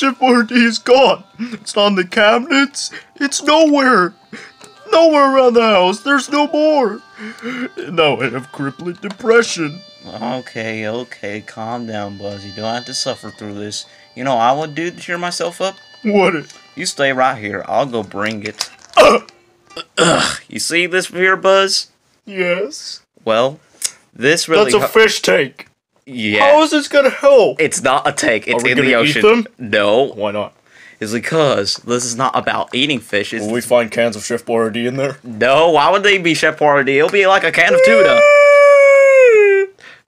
Boyardee is gone. It's in the cabinets. It's nowhere. Nowhere around the house. There's no more. Now I have crippling depression. Okay, okay, calm down, Buzz. You don't have to suffer through this. You know, I would do to cheer myself up. What? You stay right here. I'll go bring it. Uh, Ugh, you see this here, Buzz? yes. Well, this really. That's a fish tank. Yeah. How is this gonna help? It's not a take. It's we in the gonna eat ocean. them? No, Why not? it's because this is not about eating fish. It's Will we find cans of Chef Boyardee in there? no. Why would they be Chef Boyardee? It'll be like a can of tuna.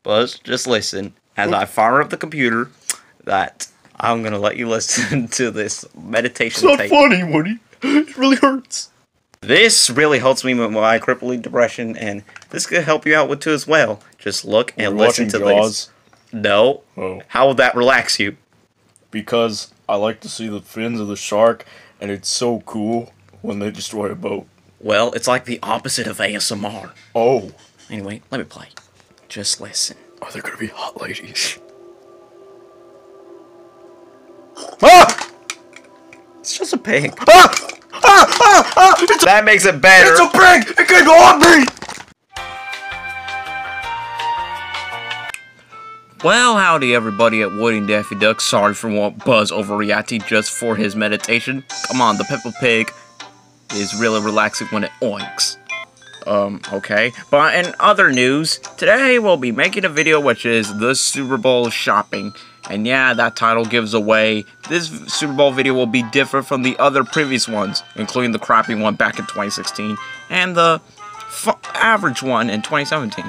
Buzz, just listen. As I fire up the computer, that I'm gonna let you listen to this meditation It's not tape. funny, Woody. It really hurts. This really helps me with my crippling depression, and this could help you out with too as well. Just look and We're listen watching to Jaws. No. Oh. How will that relax you? Because I like to see the fins of the shark, and it's so cool when they destroy a boat. Well, it's like the opposite of ASMR. Oh, Anyway, let me play. Just listen. are there gonna be hot ladies? ah! It's just a pig. Ah! Ah! Ah! Ah! That makes it better. it's a pig! It can go on me! Well, howdy everybody at Woody and Daffy Duck. Sorry for what Buzz overreacting just for his meditation. Come on, the Peppa Pig is really relaxing when it oinks. Um, okay. But in other news, today we'll be making a video which is the Super Bowl shopping. And yeah, that title gives away this Super Bowl video will be different from the other previous ones, including the crappy one back in 2016 and the average one in 2017.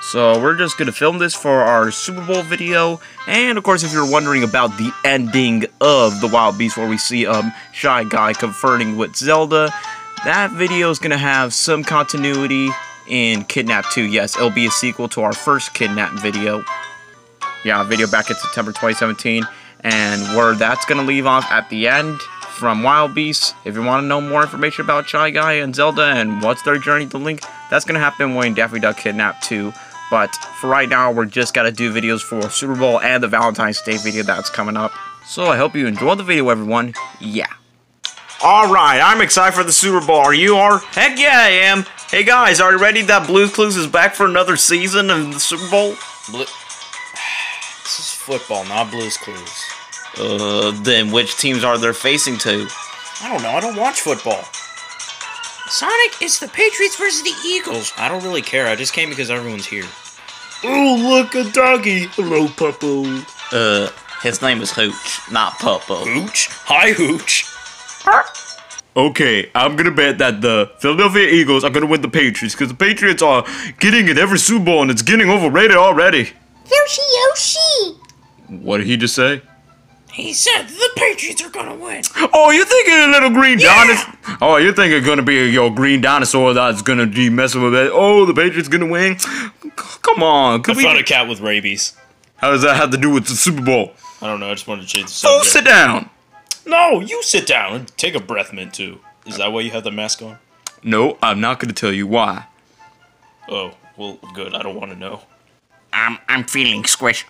So we're just gonna film this for our Super Bowl video, and of course, if you're wondering about the ending of the Wild Beast, where we see um Shy Guy conferring with Zelda, that video is gonna have some continuity in Kidnap 2. Yes, it'll be a sequel to our first Kidnap video. Yeah, video back in September 2017, and where that's gonna leave off at the end from Wild Beast. If you want to know more information about Shy Guy and Zelda and what's their journey to Link, that's gonna happen when Daffy Duck Kidnap 2. But for right now, we're just gotta do videos for Super Bowl and the Valentine's Day video that's coming up. So I hope you enjoy the video, everyone. Yeah. Alright, I'm excited for the Super Bowl. Are you are? Heck yeah, I am. Hey guys, are you ready that Blue's Clues is back for another season of the Super Bowl? Blue. This is football, not Blue's Clues. Uh, then which teams are they facing to? I don't know. I don't watch football. Sonic, it's the Patriots versus the Eagles. I don't really care. I just came because everyone's here. Oh, look, a doggy. Hello, Puppo. Uh, his name is Hooch, not Puppo. Hooch? Hi, Hooch. Okay, I'm gonna bet that the Philadelphia Eagles are gonna win the Patriots because the Patriots are getting it every Super Bowl and it's getting overrated already. Yoshi, Yoshi! What did he just say? He said the Patriots are gonna win. Oh, you're thinking a little green dinosaur. Oh, you're thinking gonna be your green dinosaur that's gonna be messing with it. Oh, the Patriots gonna win. Come on, I we? found a cat with rabies. How does that have to do with the Super Bowl? I don't know. I just wanted to change the subject. Oh, subject. sit down. No, you sit down take a breath mint too. Is that why you have the mask on? No, I'm not gonna tell you why. Oh, well, good. I don't want to know. I'm I'm feeling squish.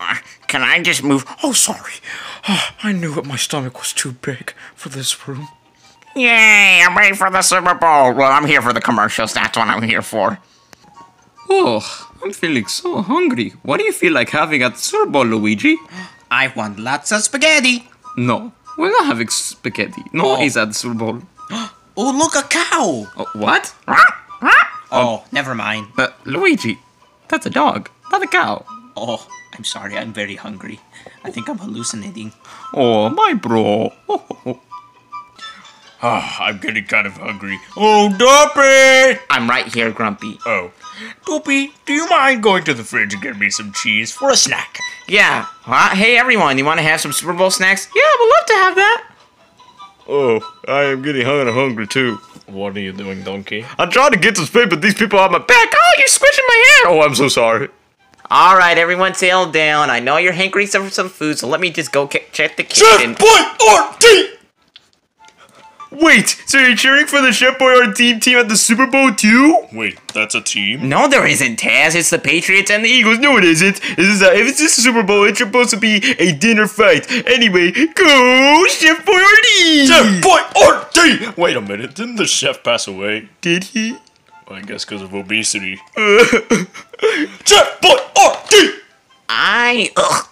Uh, Can I just move? Oh, sorry. I knew that My stomach was too big for this room. Yay! I'm ready for the Super Bowl. Well, I'm here for the commercials. That's what I'm here for. Oh, I'm feeling so hungry. What do you feel like having at the Super Bowl, Luigi? I want lots of spaghetti. No, we're not having spaghetti. No, Oh. he's at the Super Bowl. Oh, look, a cow. Oh, what? Oh, never mind. Uh, Luigi, that's a dog, not a cow. Oh, I'm sorry. I'm very hungry. I think I'm hallucinating. Oh, my bro. Ah, I'm getting kind of hungry. Oh, Dopey! I'm right here, Grumpy. Oh. Dopey, do you mind going to the fridge and get me some cheese for a snack? Yeah. Uh, hey, everyone. You want to have some Super Bowl snacks? Yeah, we'd love to have that. Oh, I am getting kind of hungry too. What are you doing, Donkey? I'm trying to get some space, but these people are on my back. Oh, you're squishing my hair. Oh, I'm so sorry. All right, everyone, settle down. I know you're hankering for some food, so let me just go check the kitchen. Boyardee. Wait, so you're cheering for the Chef Boyardee team at the Super Bowl too? Wait, that's a team? No, there isn't, Taz. It's the Patriots and the Eagles. No, it isn't. This is a, if it's just a Super Bowl, it's supposed to be a dinner fight. Anyway, go Chef Boyardee! Chef Boyardee! Wait a minute, didn't the chef pass away? Did he? Well, I guess because of obesity. Chef Boyardee! I ugh.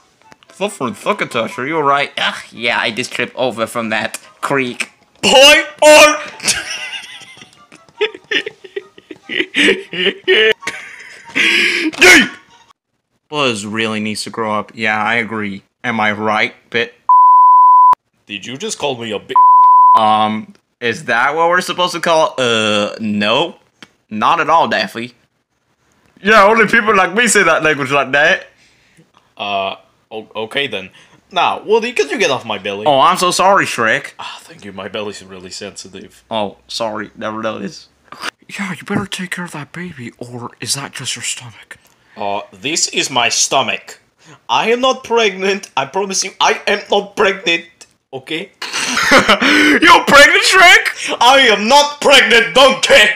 Suffering succotash, are you alright? Ugh, yeah, I just tripped over from that creek. Boyardee! Buzz really needs to grow up. Yeah, I agree. Am I right, bit? Did you just call me a bi- Um, is that what we're supposed to call? Uh, no, not at all, Daffy. Yeah, only people like me say that language like that. Uh, okay then. Now, Woody, could you get off my belly? Oh, I'm so sorry, Shrek. Ah, thank you, my belly's really sensitive. Oh, sorry, never noticed. Yeah, you better take care of that baby, or is that just your stomach? Uh, this is my stomach. I am not pregnant. I promise you, I am not pregnant. Okay? You pregnant, Shrek? I am not pregnant, donkey!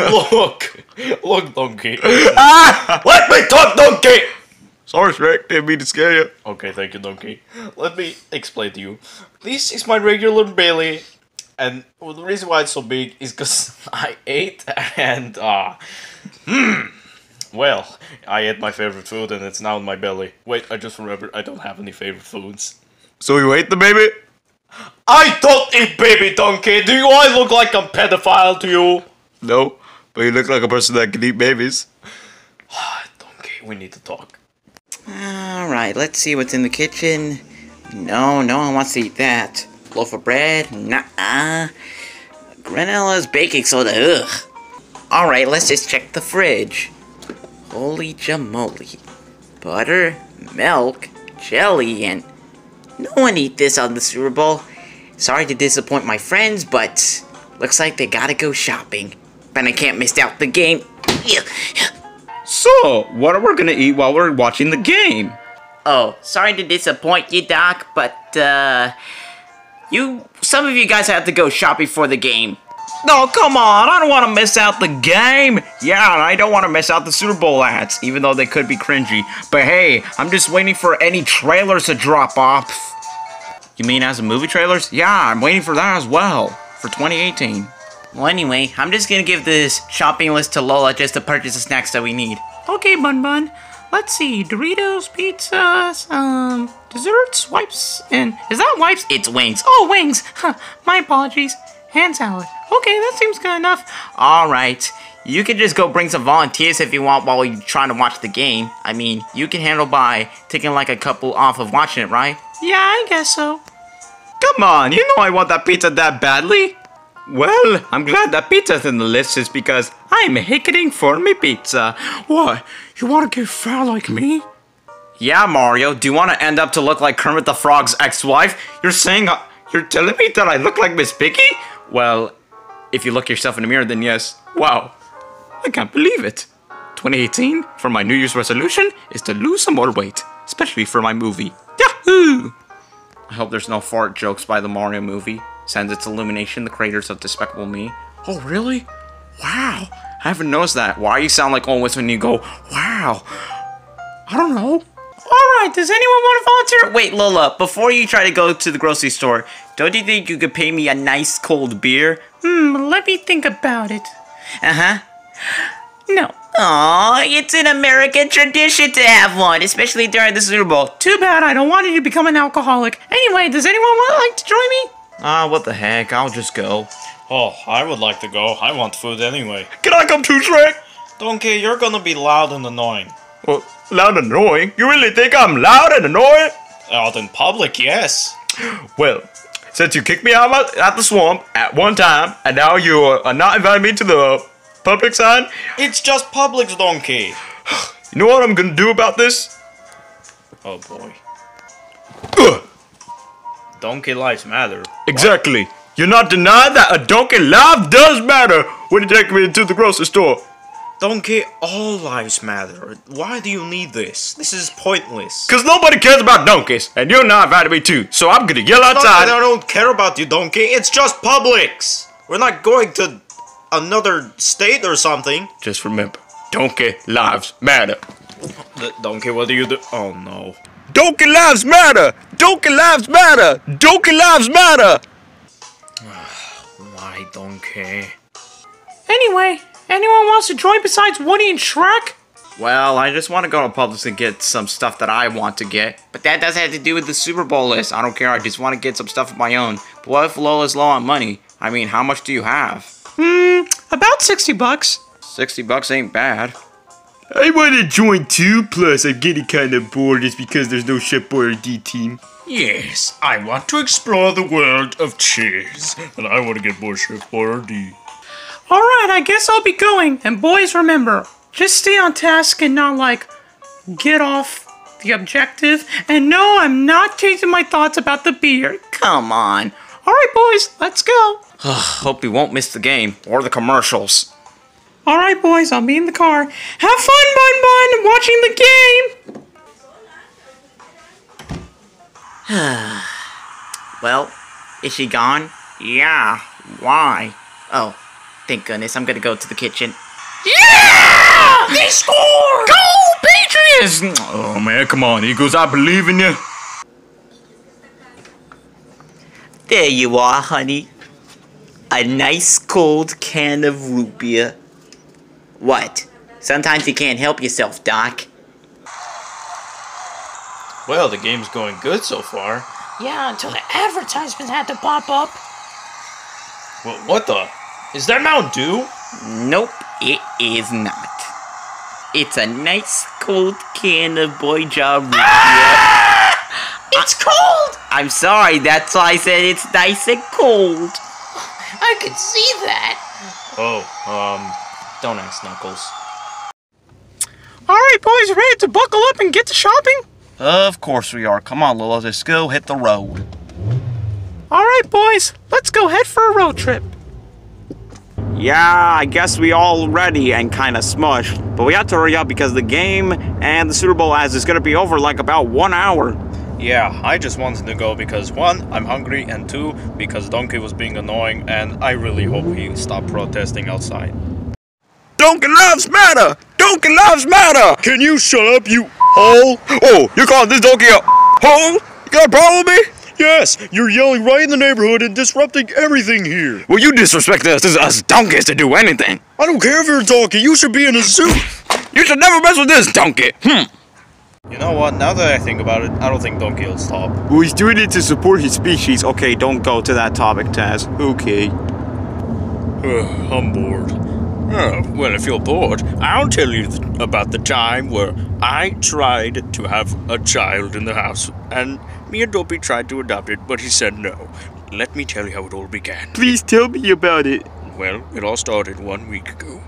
look, look, donkey. Ah! Let me talk, donkey! Sorry, Shrek. Didn't mean to scare you. Okay, thank you, donkey. Let me explain to you. This is my regular belly, and well, the reason why it's so big is because I ate and uh, hmm. Well, I ate my favorite food and it's now in my belly. Wait, I just remembered I don't have any favorite foods. So you ate the baby? I don't eat baby donkey. Do you I look like a pedophile to you? No, but you look like a person that can eat babies. Ah, donkey, we need to talk. Alright, let's see what's in the kitchen. No, no one wants to eat that. Loaf of bread? Nah. Granola's baking soda, ugh. Alright, let's just check the fridge. Holy jamoly. Butter, milk, jelly, and... No one eat this on the Super Bowl. Sorry to disappoint my friends, but... Looks like they gotta go shopping. But I can't miss out the game. So, what are we gonna eat while we're watching the game? Oh, sorry to disappoint you, Doc, but, uh... You... Some of you guys have to go shopping for the game. No, come on, I don't want to miss out the game. Yeah, and I don't want to miss out the Super Bowl ads, even though they could be cringy. But hey, I'm just waiting for any trailers to drop off. You mean as a movie trailers? Yeah, I'm waiting for that as well, for 2018. Well, anyway, I'm just gonna give this shopping list to Lola just to purchase the snacks that we need. Okay, Bun Bun. Let's see, Doritos, pizzas, um, desserts, wipes, and is that wipes? It's wings. Oh, wings. Huh, my apologies. Hand salad. Okay, that seems good enough. All right. You can just go bring some volunteers if you want while you're trying to watch the game. I mean, you can handle by taking like a couple off of watching it, right? Yeah, I guess so. Come on, you know I want that pizza that badly. Well, I'm glad that pizza's in the list just because I'm hicketing for me pizza. What? You want to get fat like me? Yeah, Mario, do you want to end up to look like Kermit the Frog's ex-wife? You're saying, uh, you're telling me that I look like Miss Piggy? Well, if you look yourself in the mirror, then yes. Wow, I can't believe it. 2018, for my New Year's resolution, is to lose some more weight, especially for my movie. Yahoo! I hope there's no fart jokes by the Mario movie. Sends its illumination, the creators of Despicable Me. Oh, really? Wow. I haven't noticed that. Why you sound like Owen when you go, wow? I don't know. Alright, does anyone want to volunteer? Wait, Lola, before you try to go to the grocery store, don't you think you could pay me a nice cold beer? Hmm, let me think about it. Uh huh. No. Aw, it's an American tradition to have one, especially during the Super Bowl. Too bad I don't want you to become an alcoholic. Anyway, does anyone want like to join me? Ah, what the heck, I'll just go. Oh, I would like to go. I want food anyway. Can I come too, Shrek? Don't care, you're gonna be loud and annoying. Well, loud and annoying? You really think I'm loud and annoying? Out in public, yes. Well, since you kicked me out of my, at the swamp at one time, and now you are not inviting me to the public sign? It's just Publix, donkey. you know what I'm gonna do about this? Oh boy. Ugh, Donkey lives matter. exactly. You're not denying that a donkey life does matter when you take me to the grocery store. Donkey, all lives matter. Why do you need this? This is pointless. Cause nobody cares about donkeys, and you're not invited me too, so I'm gonna yell Not that outside. I don't care about you, Donkey. It's just Publix. We're not going to another state or something. Just remember, donkey lives matter. D- Donkey, what do you do? Oh no. Donkey lives matter! Donkey lives matter! Donkey lives matter! Why, Donkey? Anyway, anyone wants to join besides Woody and Shrek? Well, I just want to go to Publix and get some stuff that I want to get. But that doesn't have to do with the Super Bowl list. I don't care, I just want to get some stuff of my own. But what if Lola's low on money? I mean, how much do you have? Hmm, about 60 bucks. 60 bucks ain't bad. I want to join too, plus I'm getting kind of bored just because there's no Chef Boyardee team. Yes, I want to explore the world of cheese, and I want to get more Chef Boyardee. Alright, I guess I'll be going. And boys, remember, just stay on task and not like get off the objective. And no, I'm not changing my thoughts about the beer. Come on. Alright, boys, let's go. Hope we won't miss the game or the commercials. Alright, boys, I'll be in the car. Have fun, Bun Bun, watching the game. Well, is she gone? Yeah. Why? Oh, thank goodness. I'm gonna go to the kitchen. Yeah! They scored! Go, Patriots! Oh man, come on, Eagles, I believe in you. There you are, honey. A nice cold can of root beer. What? Sometimes you can't help yourself, Doc. Well, the game's going good so far. Yeah, until the advertisement had to pop up. Well, what the? Is that Mountain Dew? Nope, it is not. It's a nice cold can of Boy Jaw root beer. It's cold! I'm sorry, that's why I said it's nice and cold. I could see that. Oh, um, don't ask Knuckles. Alright, boys, ready to buckle up and get to shopping? Of course we are. Come on, Lola. Let's go hit the road. Alright, boys, let's go head for a road trip. Yeah, I guess we all ready and kind of smushed. But we have to hurry up because the game and the Super Bowl as is going to be over like about one hour. Yeah, I just wanted to go because one, I'm hungry, and two, because Donkey was being annoying, and I really hope he stopped protesting outside. Donkey Lives Matter! Donkey Lives Matter! Can you shut up, you hole? Oh, you calling this donkey a hole? You got a problem with me? Yes, you're yelling right in the neighborhood and disrupting everything here. Well, you disrespect us as us donkeys to do anything. I don't care if you're a donkey, you should be in a zoo. You should never mess with this donkey. Hmm. You know what? Now that I think about it, I don't think Donkey will stop. Well, he's doing it to support his species. Okay, don't go to that topic, Taz. Okay. I'm bored. Oh, well, if you're bored, I'll tell you th- about the time where I tried to have a child in the house, and me and Dopey tried to adopt it, but he said no. Let me tell you how it all began. Please tell me about it. Well, it all started one week ago.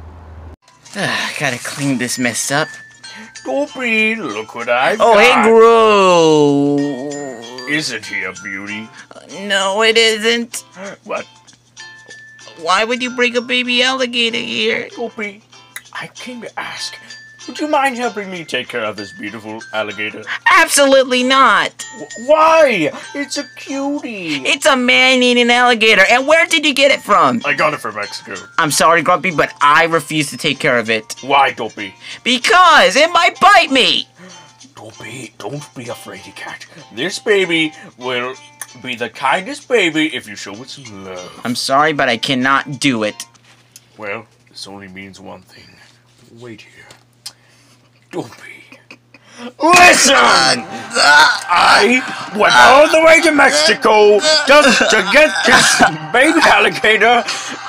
Ah, gotta clean this mess up. Dopey, look what I've Oh, hey, got. Gro. Isn't he a beauty? No, it isn't. What? Why would you bring a baby alligator here? Dopey, I came to ask. Would you mind helping me take care of this beautiful alligator? Absolutely not. Wh- Why? It's a cutie. It's a man-eating alligator. And where did you get it from? I got it from Mexico. I'm sorry, Grumpy, but I refuse to take care of it. Why, Dopey? Because it might bite me. Dopey, don't be afraid, cat. This baby will be the kindest baby if you show it some love. I'm sorry, but I cannot do it. Well, this only means one thing. Wait here. Dopey. Listen! I went all the way to Mexico just to get this baby alligator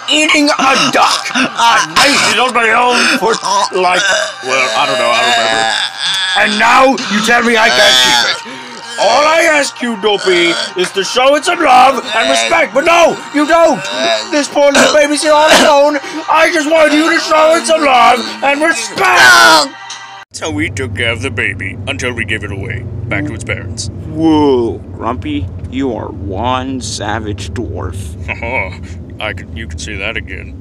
eating a duck. I raised it on my own for like, well, I don't know, I don't remember. And now you tell me I can't keep it. All I ask you, Dopey, is to show it some love and respect. But no, you don't. This poor little baby's here all alone. I just want you to show it some love and respect. So we took care of the baby until we gave it away back to its parents. Whoa, Grumpy, you are one savage dwarf. Oh, I could, you could say that again.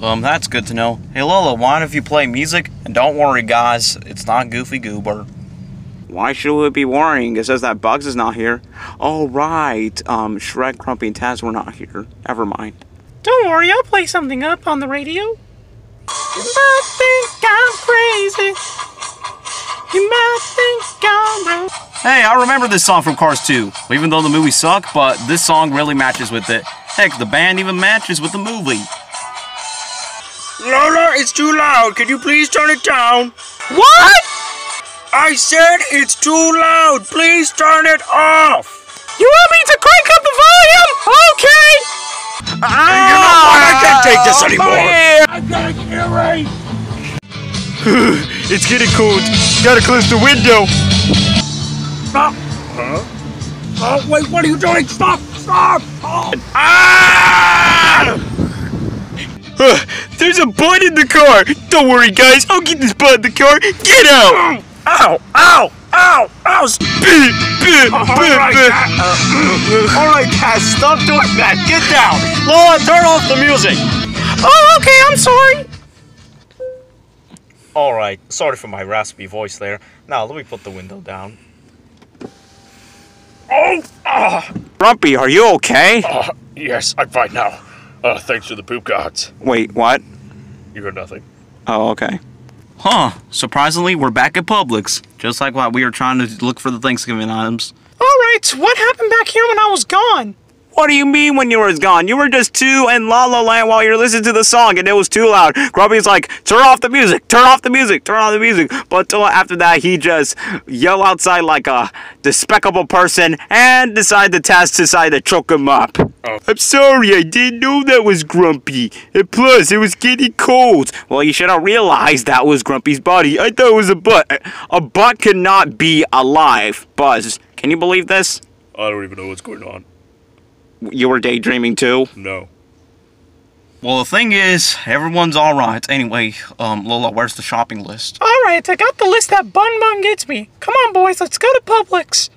Um, that's good to know. Hey Lola, why don't you play music? And don't worry, guys, it's not Goofy Goober. Why should we be worrying? It says that Bugs is not here. Oh, right. Um, Shrek, Grumpy, and Taz were not here. Never mind. Don't worry, I'll play something up on the radio. You might think I'm crazy. You might think I'm. Hey, I remember this song from Cars 2. Even though the movie sucked, but this song really matches with it. Heck, the band even matches with the movie. Lola, it's too loud. Can you please turn it down? What? I said it's too loud. Please turn it off. You want me to crank up the volume? Okay. you know what? I can't take this ah. anymore. Oh, it's getting cold. Gotta close the window. Stop. Huh? Oh, wait, what are you doing? Stop! Stop! Oh. Uh, there's a bud in the car. Don't worry, guys. I'll get this bud in the car. Get out! Ow! Ow! Ow! Ow! Boo, boo, All boo, right, uh, All right, Taz, stop doing that. Get down. Lola, turn off the music. Oh, okay, I'm sorry. All right, sorry for my raspy voice there. Now let me put the window down. Oh! Ah! Grumpy, are you okay? Uh, yes, I'm fine now. Uh, thanks to the poop gods. Wait, what? You heard nothing. Oh, okay. Huh. Surprisingly, we're back at Publix. Just like what we were trying to look for the Thanksgiving items. All right, what happened back here when I was gone? What do you mean when you were gone? You were just two in La La Land while you're listening to the song and it was too loud. Grumpy's like, turn off the music, turn off the music, turn off the music. But after that, he just yelled outside like a despicable person and decide the task decide to choke him up. Oh. I'm sorry, I didn't know that was Grumpy. And plus, it was getting cold. Well, you should have realized that was Grumpy's body. I thought it was a butt. A butt cannot be alive. Buzz, can you believe this? I don't even know what's going on. You were daydreaming too? No. Well, the thing is, everyone's all right. Anyway, um, Lola, where's the shopping list? All right, I got the list that Bun Bun gets me. Come on, boys, let's go to Publix.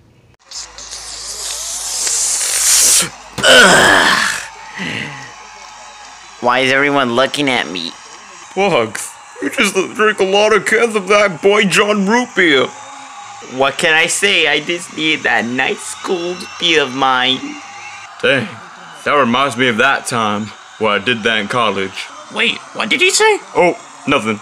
Why is everyone looking at me? Bugs, you just drink a lot of cans of that boy John root beer. What can I say? I just need that nice cold beer of mine. Dang, that reminds me of that time where I did that in college. Wait, what did he say? Oh, nothing.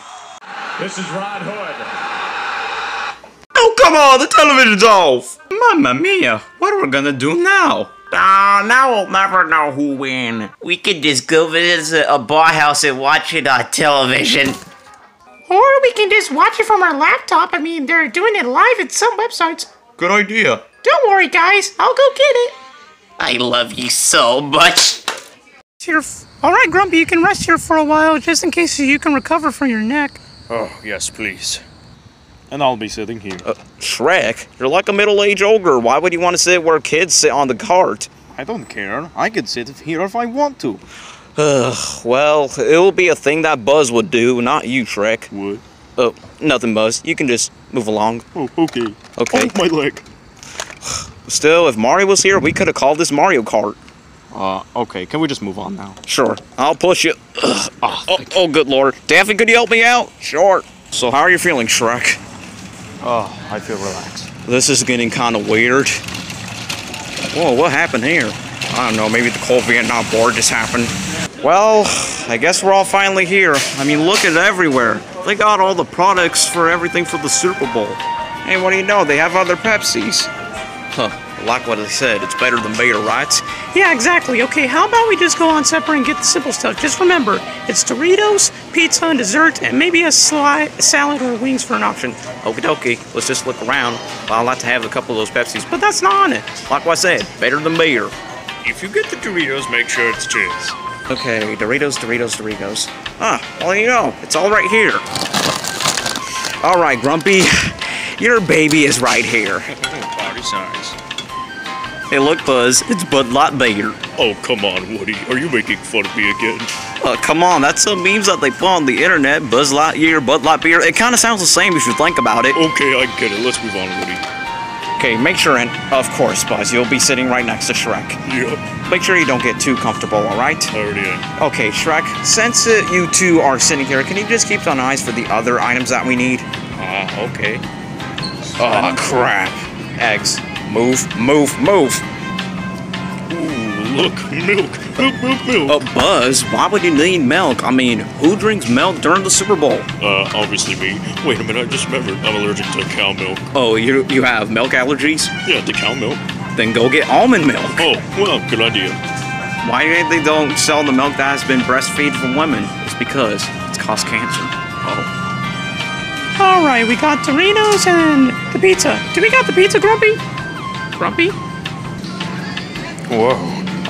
This is Rod Hood. Oh, come on, the television's off. Mamma mia, what are we gonna do now? Ah, now we'll never know who win. We could just go visit a bar house and watch it on television. Or we can just watch it from our laptop. I mean, they're doing it live at some websites. Good idea. Don't worry, guys. I'll go get it. I love you so much. Here. All right, Grumpy, you can rest here for a while, just in case you can recover from your neck. Oh, yes, please. And I'll be sitting here. Uh, Shrek, you're like a middle-aged ogre. Why would you want to sit where kids sit on the cart? I don't care. I could sit here if I want to. Ugh, well, it'll be a thing that Buzz would do, not you, Shrek. What? Oh, nothing, Buzz. You can just move along. Oh, okay. Okay. Oh, my leg. Still, if Mario was here, we could have called this Mario Kart. Uh, okay, can we just move on now? Sure, I'll push you. Ugh. Oh, oh, good lord. Daffy, could you help me out? Sure. So, how are you feeling, Shrek? Oh, I feel relaxed. This is getting kind of weird. Whoa, what happened here? I don't know, maybe the cold Vietnam War just happened. Well, I guess we're all finally here. I mean, look at everywhere. They got all the products for everything for the Super Bowl. Hey, what do you know? They have other Pepsis. Huh, like what I said, it's better than Beta, right? Yeah, exactly. Okay, how about we just go on separate and get the simple stuff? Just remember, it's Doritos, pizza, and dessert, and maybe a sli- salad or wings for an option. Okie dokie, let's just look around. Well, I'd like to have a couple of those Pepsis, but that's not on it. Like I said, better than beer. If you get the Doritos, make sure it's cheese. Okay, Doritos, Doritos, Doritos. Ah, well, you know, it's all right here. All right, Grumpy, your baby is right here. Party. Hey, look, Buzz, it's Bud Light Beer. Oh, come on, Woody. Are you making fun of me again? Uh, come on, that's some memes that they put on the internet. Buzz Lightyear, Bud Light Beer. It kind of sounds the same if you think about it. Okay, I get it. Let's move on, Woody. Okay, make sure, and of course, Buzz, you'll be sitting right next to Shrek. Yeah, Make sure you don't get too comfortable, alright? already am. Okay, Shrek, since uh, you two are sitting here, can you just keep an eyes for the other items that we need? Ah, okay. Oh, crap. Eggs. Move, move, move. Ooh, look, milk, milk, milk, milk. Uh, Buzz, why would you need milk? I mean, who drinks milk during the Super Bowl? Uh, obviously me. Wait a minute, I just remembered. I'm allergic to cow milk. Oh, you you have milk allergies? Yeah, to cow milk. Then go get almond milk. Oh, well, good idea. Why they don't sell the milk that has been breastfeed from women? It's because it's caused cancer. Oh. All right, we got Doritos and the pizza. Do we got the pizza, Grumpy? Grumpy? Whoa,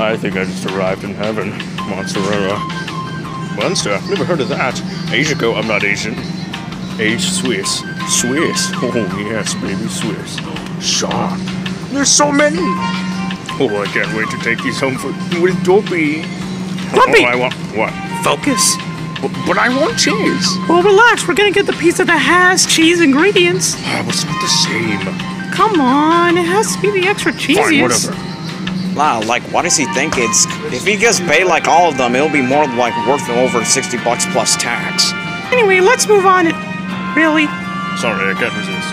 I think I just arrived in heaven. Mozzarella. Monster, I've never heard of that. Asiago, I'm not Asian. Age Swiss. Swiss. Oh, yes, baby, Swiss. Sean. There's so many. Oh, I can't wait to take these home for with Dopey. Grumpy! Oh, I want what? Focus. But, but I want cheese. Well, relax. We're gonna get the pizza that has cheese ingredients. Ah, but it's not the same. Come on, it has to be the extra cheesiest. Fine, whatever. Wow, like, what does he think it's... If he gets paid like all of them, it'll be more like worth over 60 bucks plus tax. Anyway, let's move on. Really? Sorry, I can't resist.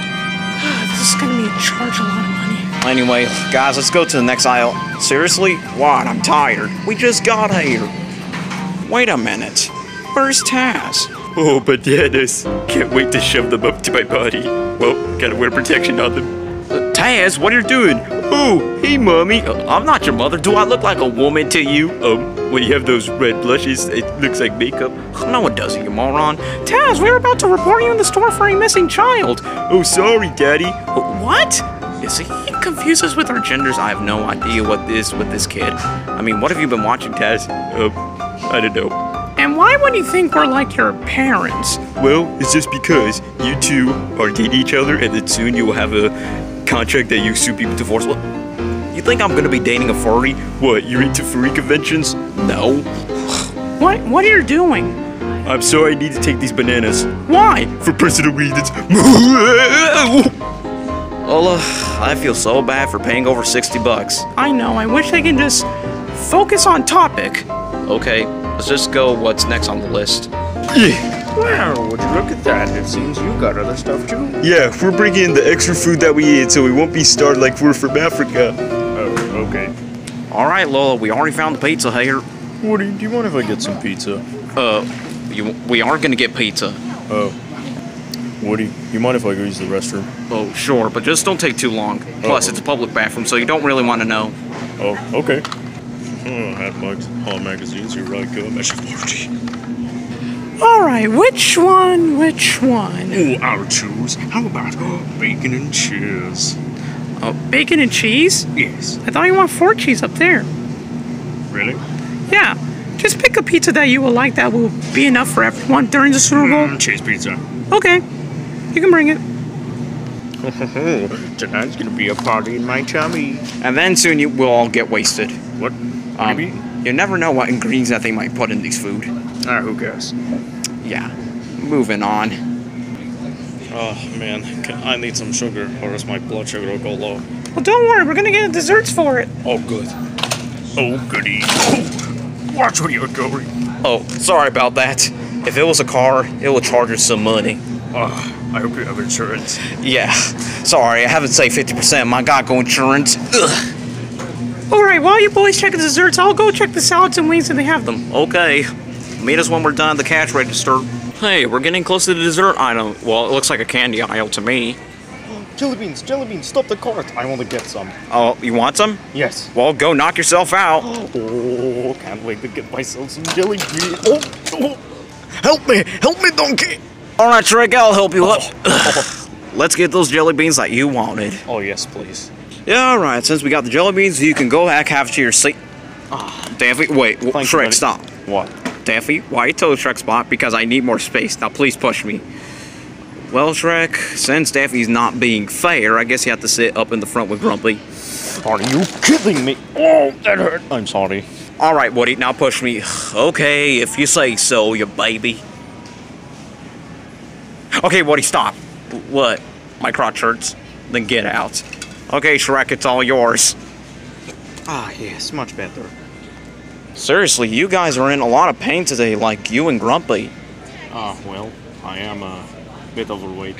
This is gonna be a charge a lot of money. Anyway, guys, let's go to the next aisle. Seriously? What? I'm tired. We just got here. Wait a minute. Where's Taz? Oh, bananas. Can't wait to shove them up to my body. Well, gotta wear protection on them. Uh, Taz, what are you doing? Oh, hey, mommy. Uh, I'm not your mother. Do I look like a woman to you? Um, when you have those red blushes, it looks like makeup. No, one doesn't, you moron. Taz, we're about to report you in the store for a missing child. Oh, sorry, daddy. Uh, What? See, he confuses with our genders. I have no idea what this with this kid. I mean, what have you been watching, Taz? Um, I don't know. And why would you think we're like your parents? Well, it's just because you two are dating each other, and then soon you will have a contract that you sue people to force. What? You think I'm gonna be dating a furry? What? You're into furry conventions? No. What? What are you doing? I'm sorry, I need to take these bananas Why? for personal reasons. Well, uh, I feel so bad for paying over 60 bucks. I know. I wish I could just focus on topic. Okay, let's just go what's next on the list. Wow, would you look at that? It seems you got other stuff too. Yeah, we're bringing in the extra food that we eat so we won't be starved like we're from Africa. Oh, okay. All right, Lola, we already found the pizza here. Woody, do you mind if I get some pizza? Uh, you, we are gonna get pizza. Oh. Woody, you mind if I go use the restroom? Oh, sure, but just don't take too long. Plus, Uh-oh. it's a public bathroom, so you don't really want to know. Oh, okay. Oh, hat mugs, all magazines, you're right, go. Measure 40. All right. Which one? Which one? Oh, I'll choose. How about bacon and cheese? Oh, bacon and cheese? Yes. I thought you want four cheese up there. Really? Yeah. Just pick a pizza that you will like that will be enough for everyone during the Super Bowl. Mm, cheese pizza. Okay. You can bring it. Tonight's gonna be a party in my tummy. And then soon you will all get wasted. What? Um, Maybe? you never know what ingredients that they might put in these food. Ah, who cares? Yeah. Moving on. Oh man, I need some sugar, or else my blood sugar will go low. Well, don't worry. We're gonna get desserts for it. Oh, good. Oh, goody. Oh, watch where you're going. Oh, sorry about that. If it was a car, it would charge us some money. Ah, I hope you have insurance. Yeah. Sorry, I haven't saved 50% of my Geico insurance. Ugh. All right. While you boys check the desserts, I'll go check the salads and wings if they have them. Okay. Meet us when we're done at the cash register. Hey, we're getting close to the dessert item. Well, it looks like a candy aisle to me. Oh, jelly beans, jelly beans, stop the cart. I want to get some. Oh, you want some? Yes. Well, go knock yourself out. Oh, can't wait to get myself some jelly beans. Oh, oh. help me, help me, donkey. All right, Shrek, I'll help you oh. up. Let's get those jelly beans that you wanted. Oh yes, please. Yeah, all right. Since we got the jelly beans, you can go back have to your seat. Ah. Daffy, wait, w- Thank you, Shrek, buddy. stop. What? Daffy, why you told Shrek spot? Because I need more space. Now please push me. Well, Shrek, since Daffy's not being fair, I guess you have to sit up in the front with Grumpy. Are you kidding me? Oh, that hurt. I'm sorry. All right, Woody, now push me. Okay, if you say so, you baby. Okay, Woody, stop. What? My crotch hurts. Then get out. Okay, Shrek, it's all yours. Ah, yes, much better. Seriously, you guys are in a lot of pain today, like you and Grumpy. Ah, well, I am a bit overweight.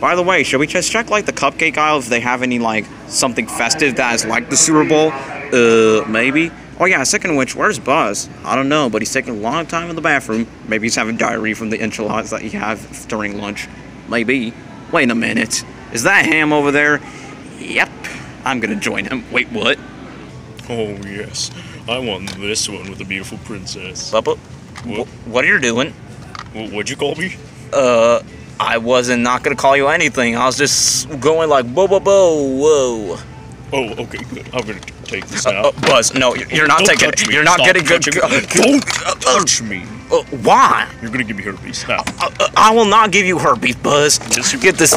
By the way, should we just check like the cupcake aisle if they have any like something festive that is like the Super Bowl? Uh, maybe. Oh yeah, second of which, where's Buzz? I don't know, but he's taking a long time in the bathroom. Maybe he's having diarrhea from the enchiladas that he had during lunch. Maybe. Wait a minute. Is that ham over there? Yep. I'm gonna join him. Wait, what? Oh, yes. I want this one with the beautiful princess. Bubba, What? what are you doing? What'd you call me? Uh, I wasn't not gonna call you anything. I was just going like, bo bo bo, whoa. Oh, okay, good. I'm gonna take this Uh, uh, Buzz, no, you're you're not Don't taking it. You're not Stop getting good. me. Don't touch me. Uh, why? You're gonna give me herpes. Now. Uh, uh, I will not give you herpes, Buzz. Yes, you- Get this.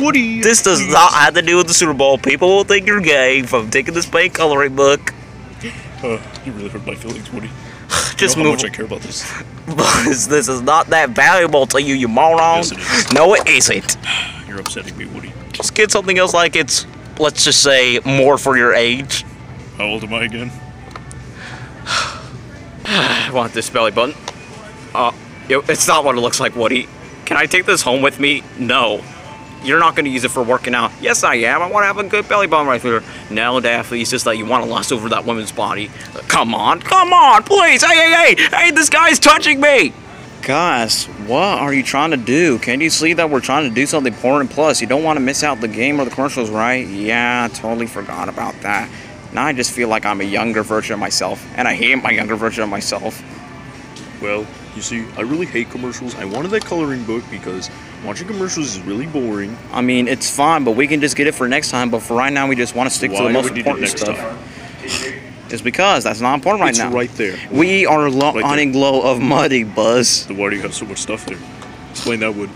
Woody. This does not have to do with the Super Bowl. People will think you're gay from taking this paint coloring book. Uh, you really hurt my feelings, Woody. Just you know move. how much I care about this. Buzz, this is not that valuable to you, you moron. Yes, it is. No, it isn't. You're upsetting me, Woody. Just get something else like it's, let's just say, more for your age. How old am I again? I want this belly button. Uh, it's not what it looks like, Woody. Can I take this home with me? No. You're not going to use it for working out. Yes, I am. I want to have a good belly button right here. No, Daffy, it's just that you want to lust over that woman's body. Uh, come on, come on, please. Hey, hey, hey, hey, this guy's touching me. Guys, what are you trying to do? Can't you see that we're trying to do something important? Plus, you don't want to miss out the game or the commercials, right? Yeah, I totally forgot about that. Now I just feel like I'm a younger version of myself, and I hate my younger version of myself. Well, you see, I really hate commercials. I wanted that coloring book because watching commercials is really boring. I mean, it's fine, but we can just get it for next time. But for right now, we just want to stick to Why the do most important next stuff. time? It's because that's not important right it's now. right there. We are lo- Right on a glow of muddy, Buzz. Then why do you have so much stuff there? Explain that, Wood.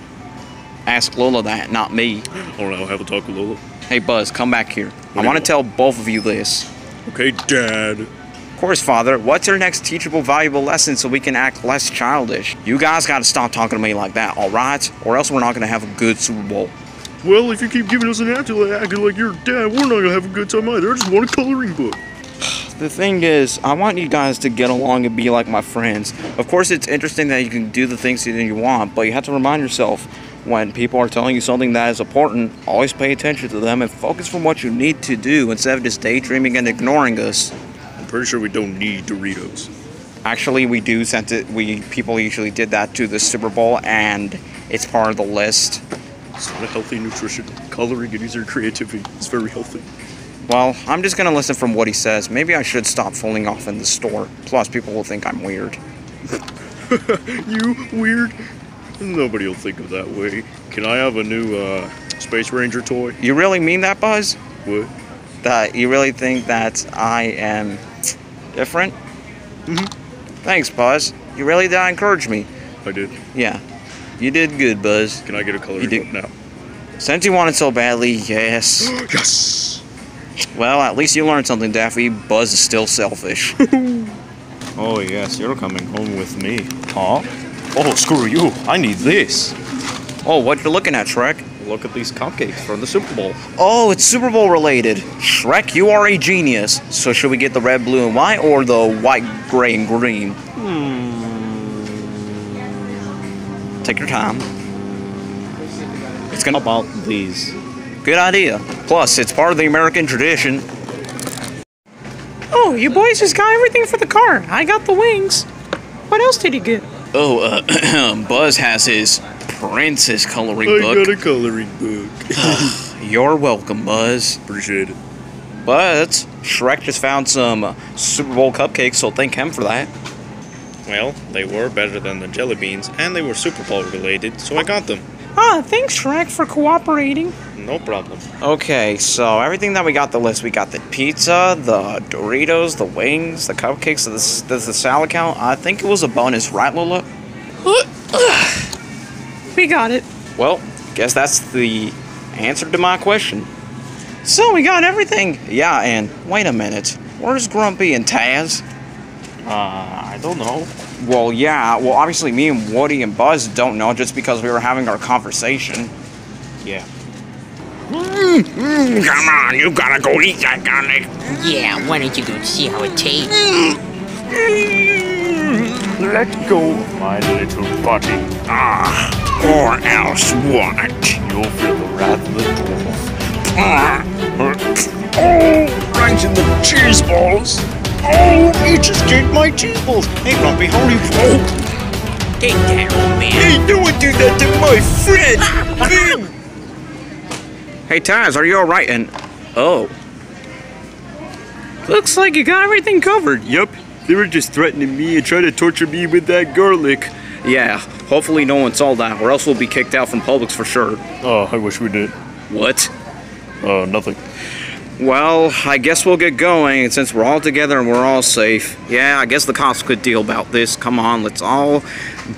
Ask Lola that, not me. Or I'll have a talk with Lola. Hey, Buzz, come back here. do I want to tell both of you this. Okay, Dad. Of course, Father, what's your next teachable, valuable lesson so we can act less childish? You guys got to stop talking to me like that, all right? Or else we're not going to have a good Super Bowl. Well, if you keep giving us an attitude like acting like your dad, we're not gonna have a good time either. I just want a coloring book. The thing is, I want you guys to get along and be like my friends. Of course, it's interesting that you can do the things that you want, but you have to remind yourself when people are telling you something that is important, always pay attention to them and focus on what you need to do instead of just daydreaming and ignoring us. I'm pretty sure we don't need Doritos. Actually, we do since it, we people usually did that to the Super Bowl, and it's part of the list. It's not a healthy nutrition. Coloring and using creativity. It's very healthy. Well, I'm just gonna listen from what he says. Maybe I should stop fooling off in the store. Plus, people will think I'm weird. You weird? Nobody will think of that way. Can I have a new uh, Space Ranger toy? You really mean that, Buzz? What? that you really think that I am different? Mm-hmm. Thanks, Buzz. You really did encourage me. I did. Yeah. You did good, Buzz. Can I get a do. book now? Since you wanted so badly, yes. yes! Well, at least you learned something, Daffy. Buzz is still selfish. Oh yes, you're coming home with me. Huh? Oh, screw you. I need this. oh, what you looking at, Shrek? Look at these cupcakes from the Super Bowl. Oh, it's Super Bowl related. Shrek, you are a genius. So should we get the red, blue, and white, or the white, gray, and green? Hmm. Take your time. It's gonna How about these? Good idea. Plus, it's part of the American tradition. Oh, you boys just got everything for the car. I got the wings. What else did you get? Oh, uh, Buzz has his princess coloring I book. got a coloring book. You're welcome, Buzz. Appreciate it. But Shrek just found some uh, Super Bowl cupcakes, so thank him for that. Well, they were better than the jelly beans, and they were Super Bowl related, so I got them. Ah, thanks, Shrek, for cooperating. No problem. Okay, so everything that we got the list, we got the pizza, the Doritos, the wings, the cupcakes, the, the, the salad count. I think it was a bonus, right, Lola? We got it. Well, guess that's the answer to my question. So we got everything. Yeah, and wait a minute. Where's Grumpy and Taz? Uh, I don't know. Well, yeah. Well, obviously, me and Woody and Buzz don't know just because we were having our conversation. Yeah. Hmm. Come on, you gotta go eat that garlic. Yeah, why don't you go see how it tastes? Let go of my little buddy. Ah, or else what? You'll feel the wrath of the dwarf. Ah, oh, right in the cheese balls. Oh, he just ate my cheese balls. Hey, Grumpy, how are you? Oh, Get down, man. hey, no one do that to my friend. Hey Taz, are you alright? And oh, Looks like you got everything covered. yep, they were just threatening me and trying to torture me with that garlic. yeah. Hopefully no one saw that, or else we'll be kicked out from Publix for sure. Oh, I wish we did. What? Oh, nothing. Well, I guess we'll get going, and since we're all together and we're all safe, yeah, I guess the cops could deal about this. Come on, let's all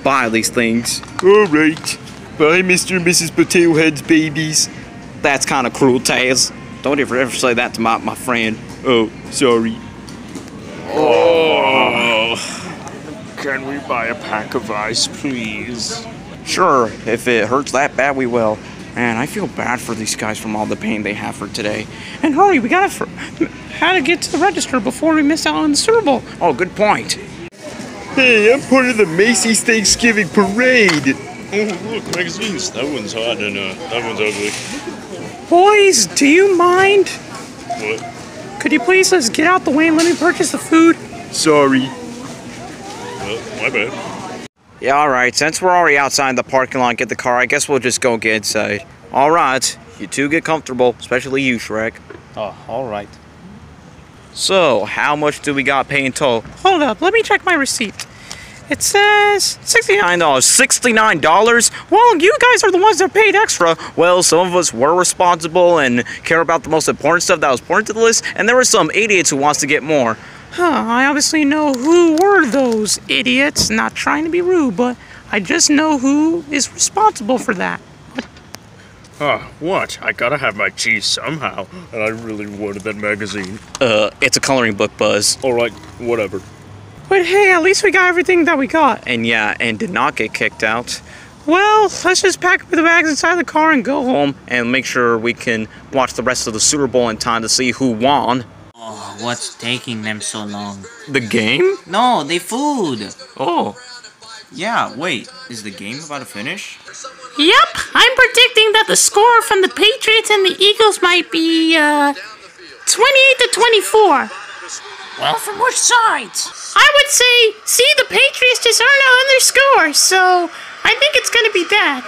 buy these things. All right. Bye, Mr. and Mrs. Potato Head's babies. That's kind of cruel, Taz. Don't ever ever say that to my, my friend. Oh, sorry. Oh. Can we buy a pack of ice, please? Sure, if it hurts that bad, we will. Man, I feel bad for these guys from all the pain they have for today. And hurry, we gotta fr- how to get to the register before we miss out on the Super Bowl. Oh, good point. Hey, I'm part of the Macy's Thanksgiving Parade. Oh, look, magazines. That one's hot and uh, that one's ugly. Boys, do you mind? What? Could you please just get out the way and let me purchase the food? Sorry. Well, my bad. Yeah, alright, since we're already outside the parking lot, get the car, I guess we'll just go get inside. Alright, you two get comfortable, especially you, Shrek. Oh, alright. So, how much do we got paying toll? Hold up, let me check my receipt. It says $69. $69? Well, you guys are the ones that paid extra. Well, some of us were responsible and care about the most important stuff that was important to the list, and there were some idiots who wants to get more. Huh, I obviously know who were those idiots. Not trying to be rude, but I just know who is responsible for that. Ah, what? I gotta have my cheese somehow, and I really wanted that magazine. Uh, it's a coloring book, Buzz. Alright, whatever. But hey, at least we got everything that we got. And yeah, and did not get kicked out. Well, let's just pack up the bags inside the car and go home. Home and make sure we can watch the rest of the Super Bowl in time to see who won. What's taking them so long? The game? No, they food. Oh. Yeah, wait, is the game about to finish? Yep, I'm predicting that the score from the Patriots and the Eagles might be, uh, 28 to 24. Well, from which sides? I would say, see, the Patriots just earned another score, so I think it's gonna be that.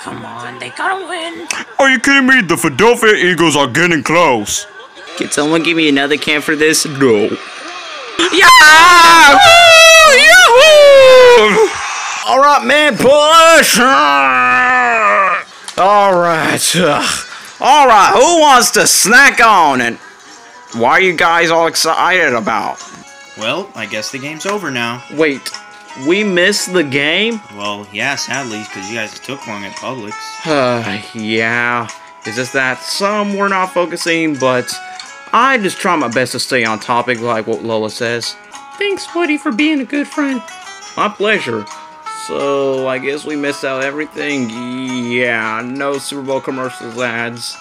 Come on, they gotta win. Are you kidding me? The Philadelphia Eagles are getting close. Can someone give me another can for this? No. Yeah! Yahoo! All right, man, push! All right. All right, who wants to snack on? And why are you guys all excited about? Well, I guess the game's over now. Wait, we missed the game? Well, yeah, sadly, because you guys took long at Publix. Uh, yeah. It's just that some we're not focusing, but I just try my best to stay on topic like what Lola says. Thanks, Woody, for being a good friend. My pleasure. So, I guess we missed out everything. Yeah, no Super Bowl commercials ads.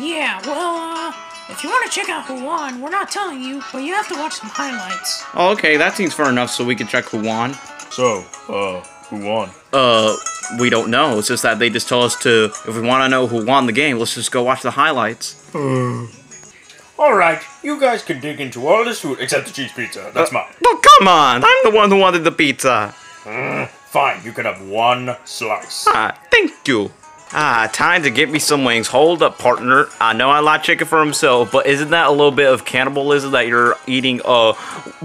Yeah, well, uh, if you want to check out who won, we're not telling you, but you have to watch some highlights. Oh, okay, that seems fair enough so we can check who won. So, uh, who won? Uh, we don't know. It's just that they just told us to, if we want to know who won the game, let's just go watch the highlights. Alright, you guys can dig into all this food except the cheese pizza. That's mine. Oh, come on! I'm the one who wanted the pizza. Fine, you can have one slice. Ah, thank you. Ah, time to get me some wings. Hold up, partner. I know I like chicken for himself, but isn't that a little bit of cannibalism that you're eating a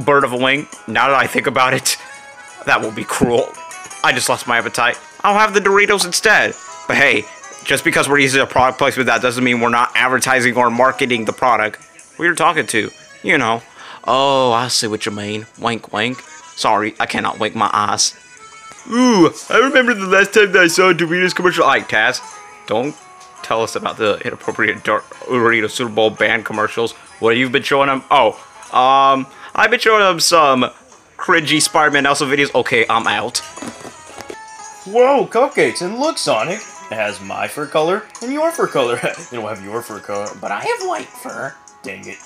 bird of a wing? Now that I think about it, that will be cruel. I just lost my appetite. I'll have the Doritos instead. But hey, just because we're using a product placement, that doesn't mean we're not advertising or marketing the product. Who you're talking to, you know. Oh, I see what you mean. Wink, wink. Sorry, I cannot wink my eyes. Ooh, I remember the last time that I saw a Doritos commercial. Like, Taz, don't tell us about the inappropriate Dor- Doritos Super Bowl banned commercials. What you've you been showing them? Oh, um, I've been showing them some cringy Spider-Man Elsa videos. Okay, I'm out. Whoa, cupcakes, and look, Sonic, It has my fur color and your fur color. you don't have your fur color, but I have white fur. Dang it.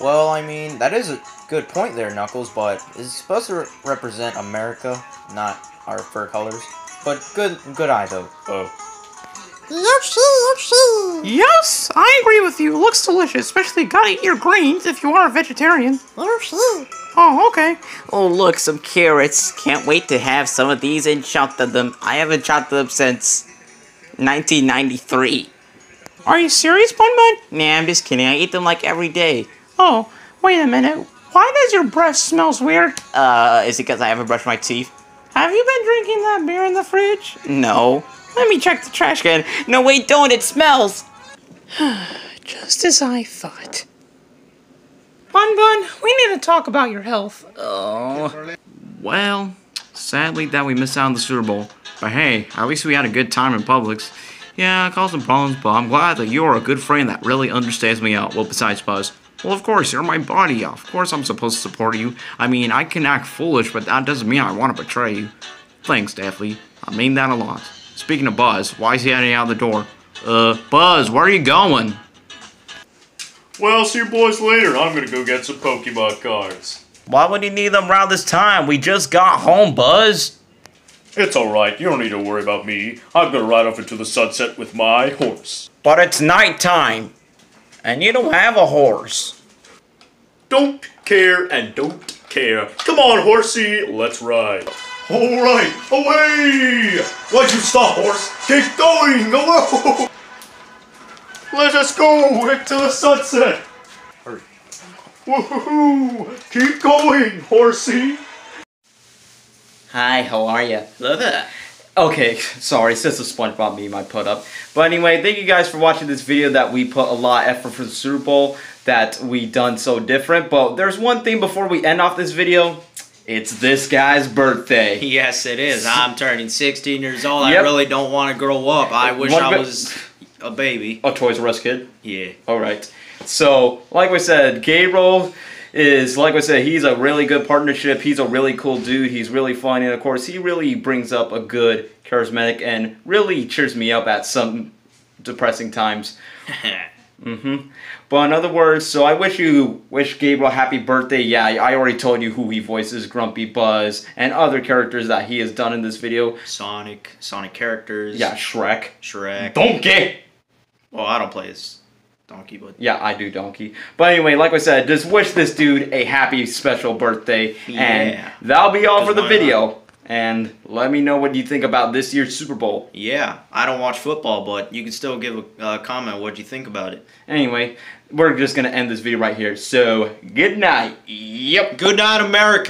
Well, I mean, that is a good point there, Knuckles, but it's supposed to re- represent America, not our fur colors. But good, good eye though. Oh. Yoshi, Yoshi. Yes, I agree with you. It looks delicious, especially gotta eat your greens if you are a vegetarian. Yoshi. Oh, okay. Oh, look, some carrots. Can't wait to have some of these and chopped them. I haven't chopped them since 1993. Are you serious, Bun Bun? Nah, I'm just kidding. I eat them like every day. Oh, wait a minute. Why does your breath smells weird? Uh, is it because I haven't brushed my teeth? Have you been drinking that beer in the fridge? No. Let me check the trash can. No, wait, don't. It smells. Just as I thought. Bun Bun, we need to talk about your health. Oh. Well, sadly that we missed out on the Super Bowl. But hey, at least we had a good time in Publix. Yeah, I caused some problems, but I'm glad that you're a good friend that really understands me out. Well, besides Buzz. Well, of course, you're my buddy. Of course I'm supposed to support you. I mean, I can act foolish, but that doesn't mean I want to betray you. Thanks, Daffy. I mean that a lot. Speaking of Buzz, why is he heading out the door? Uh, Buzz, where are you going? Well, see you boys later. I'm gonna go get some Pokemon cards. Why would he need them around this time? We just got home, Buzz. It's alright, you don't need to worry about me. I'm gonna ride off into the sunset with my horse. But it's nighttime, and you don't have a horse. Don't care and don't care. Come on, horsey, let's ride. Alright, away! Why'd you stop, horse? Keep going, away! Let us go into the sunset! Hurry. Woohoo! Keep going, horsey! Hi, how are you? Love that. Okay, sorry, it's just a SpongeBob meme I put up. But anyway, thank you guys for watching this video that we put a lot of effort for the Super Bowl that we done so different. But there's one thing before we end off this video. It's this guy's birthday. Yes, it is. I'm turning 16 years old. I really don't want to grow up. I wish One I was a baby. A Toys R Us kid. Yeah. All right. So, like we said, Gabriel is like I said, he's a really good partnership. He's a really cool dude. He's really funny, and of course, he really brings up a good, charismatic, and really cheers me up at some depressing times. Mm-hmm. But in other words, so I wish you wish Gabriel happy birthday. Yeah, I already told you who he voices, Grumpy Buzz, and other characters that he has done in this video. Sonic, Sonic characters. Yeah, Shrek, Shrek. Donkey. Well, I don't play as Donkey, but Yeah, I do Donkey. But anyway, like I said, just wish this dude a happy special birthday. Yeah. And that'll be all for the video. And let me know what you think about this year's Super Bowl. yeah, I don't watch football, but you can still give a uh, comment what you think about it. Anyway, we're just gonna end this video right here. So, good night. Yep. Good night, America.